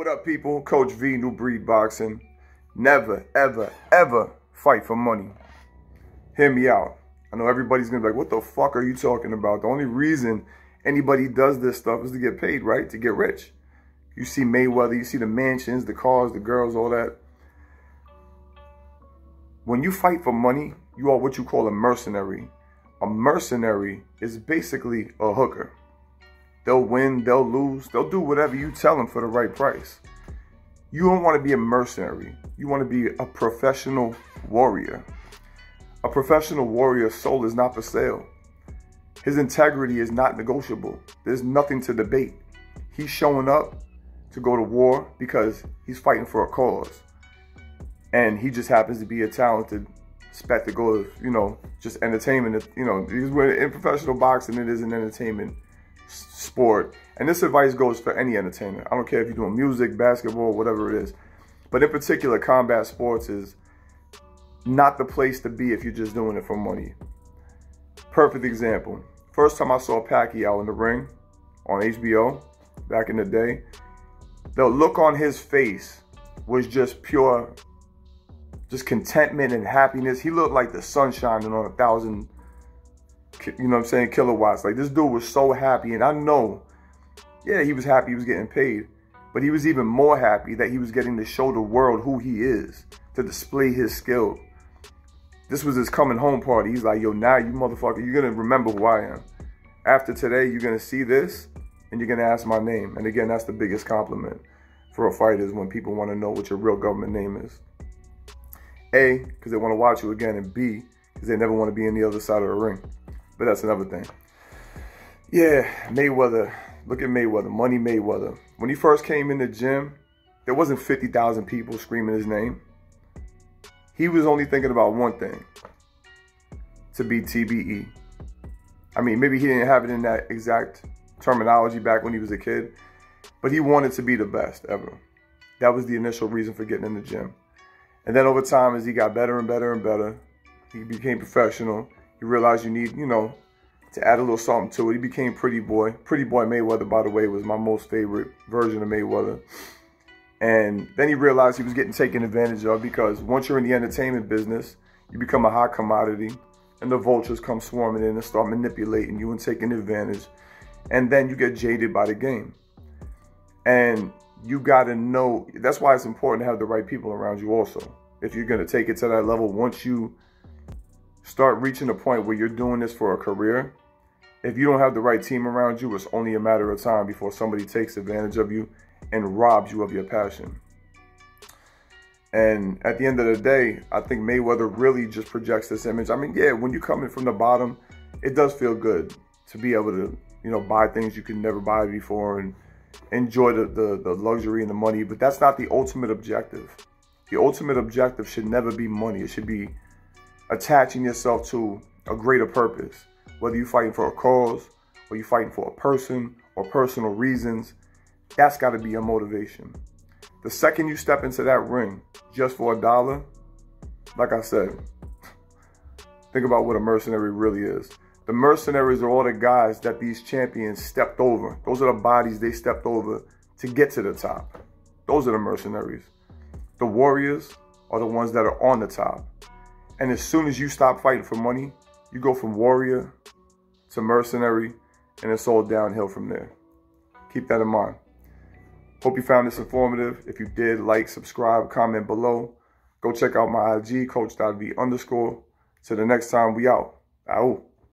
What up, people? Coach V, New Breed Boxing. Never, ever, ever fight for money. Hear me out. I know everybody's gonna be like, what the fuck are you talking about? The only reason anybody does this stuff is to get paid, right? To get rich. You see Mayweather, you see the mansions, the cars, the girls, all that. When you fight for money, you are what you call a mercenary. A mercenary is basically a hooker. They'll win, they'll lose, they'll do whatever you tell them for the right price. You don't want to be a mercenary. You want to be a professional warrior. A professional warrior's soul is not for sale. His integrity is not negotiable. There's nothing to debate. He's showing up to go to war because he's fighting for a cause. And he just happens to be a talented spectacle of, you know, just entertainment. You know, he's in professional boxing, it is an entertainment sport. And this advice goes for any entertainer. I don't care if you're doing music, basketball, whatever it is. But in particular, combat sports is not the place to be if you're just doing it for money. Perfect example. First time I saw Pacquiao in the ring on HBO back in the day, the look on his face was just pure, just contentment and happiness. He looked like the sun shining on a thousand you know what I'm saying, kilowatts. Like this dude was so happy. And I know, yeah, he was happy he was getting paid. But he was even more happy that he was getting to show the world who he is, to display his skill. This was his coming home party. He's like, yo, now you motherfucker, you're to remember who I am. After today, you're to see this and you're to ask my name. And again, that's the biggest compliment for a fighter is when people want to know what your real government name is. A, because they want to watch you again. And B, because they never want to be on the other side of the ring. But that's another thing. Yeah, Mayweather. Look at Mayweather. Money Mayweather. When he first came in the gym, there wasn't 50,000 people screaming his name. He was only thinking about one thing. To be TBE. I mean, maybe he didn't have it in that exact terminology back when he was a kid, but he wanted to be the best ever. That was the initial reason for getting in the gym. And then over time, as he got better and better and better, he became professional. You realize you need, you know, to add a little something to it. He became Pretty Boy. Pretty Boy Mayweather, by the way, was my most favorite version of Mayweather. And then he realized he was getting taken advantage of because once you're in the entertainment business, you become a hot commodity and the vultures come swarming in and start manipulating you and taking advantage. And then you get jaded by the game. And you got to know, that's why it's important to have the right people around you also. If you're going to take it to that level, once you start reaching a point where you're doing this for a career, if you don't have the right team around you, it's only a matter of time before somebody takes advantage of you and robs you of your passion. And at the end of the day, I think Mayweather really just projects this image. I mean, yeah, when you're coming from the bottom, it does feel good to be able to, you know, buy things you could never buy before and enjoy the, the, the luxury and the money. But that's not the ultimate objective. The ultimate objective should never be money. It should be attaching yourself to a greater purpose. Whether you're fighting for a cause or you're fighting for a person or personal reasons, that's got to be your motivation. The second you step into that ring just for a dollar, like I said, think about what a mercenary really is. The mercenaries are all the guys that these champions stepped over. Those are the bodies they stepped over to get to the top. Those are the mercenaries. The warriors are the ones that are on the top. And as soon as you stop fighting for money, you go from warrior to mercenary, and it's all downhill from there. Keep that in mind. Hope you found this informative. If you did, like, subscribe, comment below. Go check out my IG, coach.v underscore. Till the next time, we out. Ow.